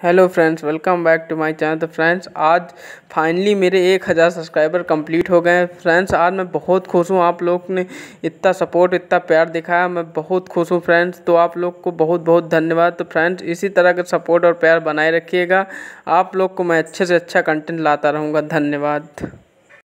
Hello friends welcome back to my channel तो friends आज finally मेरे एक हज़ार सब्सक्राइबर कंप्लीट हो गए हैं। फ्रेंड्स आज मैं बहुत खुश हूँ। आप लोग ने इतना सपोर्ट इतना प्यार दिखाया। मैं बहुत खुश हूँ फ्रेंड्स तो आप लोग को बहुत बहुत धन्यवाद। तो फ्रेंड्स इसी तरह का सपोर्ट और प्यार बनाए रखिएगा। आप लोग को मैं अच्छे से अच्छा कंटेंट लाता रहूँगा। धन्यवाद।